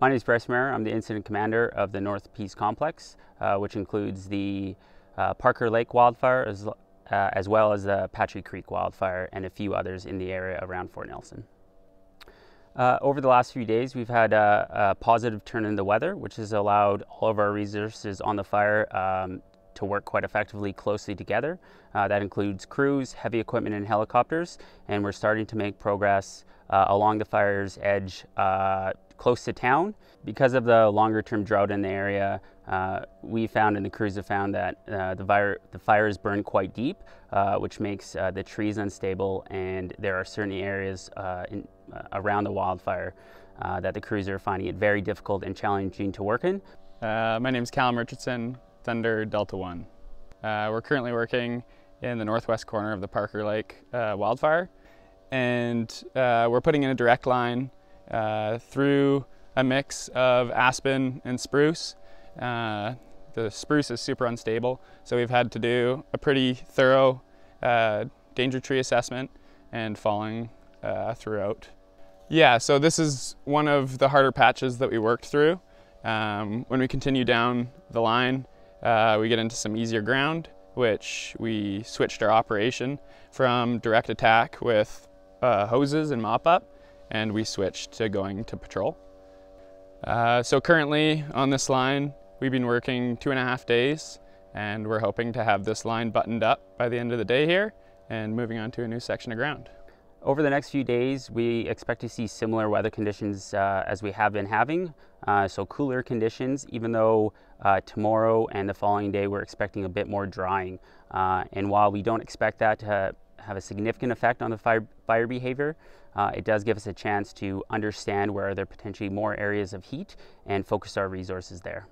My name is Bryce Mayer. I'm the incident commander of the North Peace Complex, uh, which includes the uh, Parker Lake wildfire as, uh, as well as the Patry Creek wildfire and a few others in the area around Fort Nelson. Uh, over the last few days, we've had a, a, positive turn in the weather, which has allowed all of our resources on the fire um, to work quite effectively closely together. Uh, that includes crews, heavy equipment, and helicopters, and we're starting to make progress uh, along the fire's edge close to town. Because of the longer term drought in the area, uh, we found and the crews have found that uh, the, fire, the fires burn quite deep, uh, which makes uh, the trees unstable, and there are certain areas uh, in, uh, around the wildfire that the crews are finding it very difficult and challenging to work in. my name is Callum Richardson, Thunder Delta 1. we're currently working in the northwest corner of the Parker Lake wildfire, and we're putting in a direct line uh, through a mix of aspen and spruce. Uh, the spruce is super unstable, so we've had to do a pretty thorough uh, danger tree assessment and falling uh, throughout. Yeah, so this is one of the harder patches that we worked through. Um, when we continue down the line, uh, we get into some easier ground, which we switched our operation from direct attack with hoses and mop up and we switched to going to patrol. Uh, so currently on this line, we've been working two and a half days and we're hoping to have this line buttoned up by the end of the day here and moving on to a new section of ground. Over the next few days, we expect to see similar weather conditions uh, as we have been having. Uh, so cooler conditions, even though uh, tomorrow and the following day we're expecting a bit more drying. Uh, and while we don't expect that to have a significant effect on the fire, fire behavior. Uh, it does give us a chance to understand where there are potentially more areas of heat and focus our resources there.